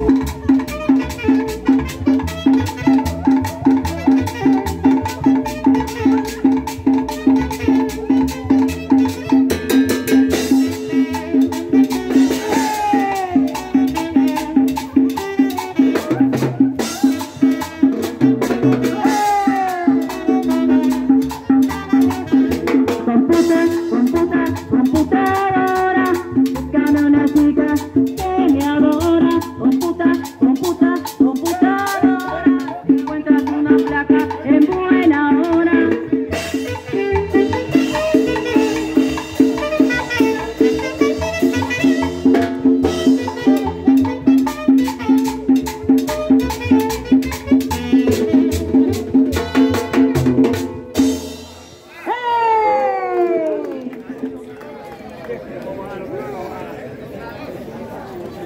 you.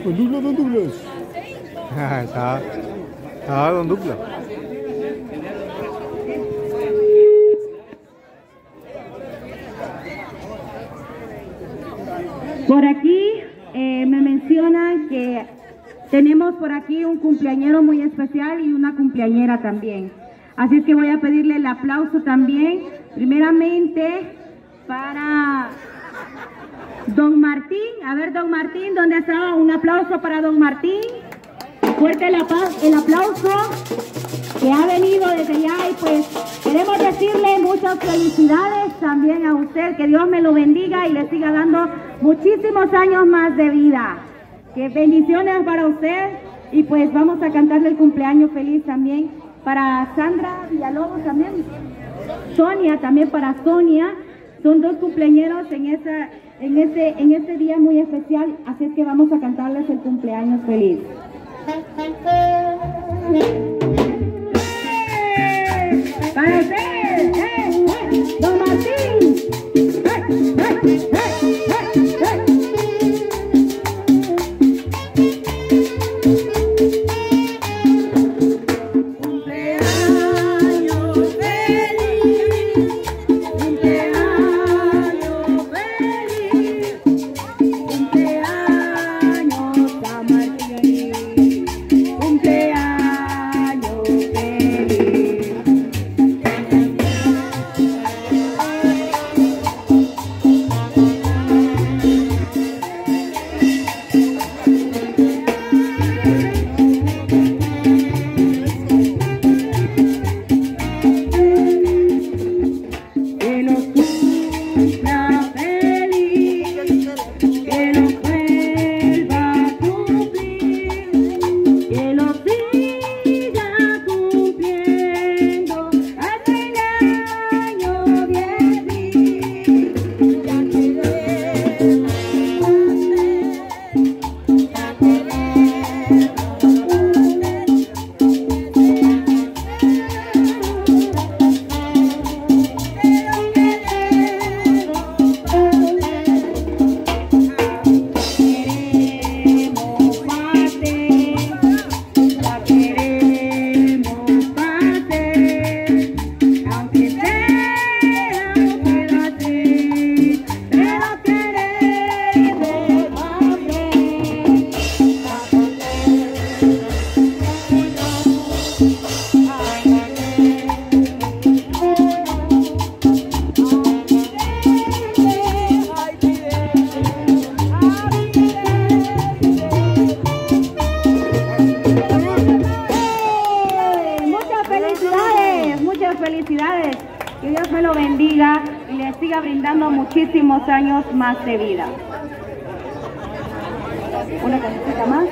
Don Douglas, don Douglas. está, está Don Douglas. Por aquí eh, me mencionan que tenemos por aquí un cumpleañero muy especial y una cumpleañera también. Así es que voy a pedirle el aplauso también, primeramente para Don Martín. A ver, Don Martín, ¿dónde está? Un aplauso para Don Martín. Fuerte el, aplauso que ha venido desde allá y pues queremos decirle muchas felicidades también a usted, que Dios me lo bendiga y le siga dando muchísimos años más de vida. Que bendiciones para usted y pues vamos a cantarle el cumpleaños feliz también para Sandra Villalobos también. Sonia también para Sonia. Son dos cumpleañeros en esa en ese en este día muy especial, así es que vamos a cantarles el cumpleaños feliz. Felicidades, muchas felicidades. Que Dios me lo bendiga y le siga brindando muchísimos años más de vida. Una cosita más.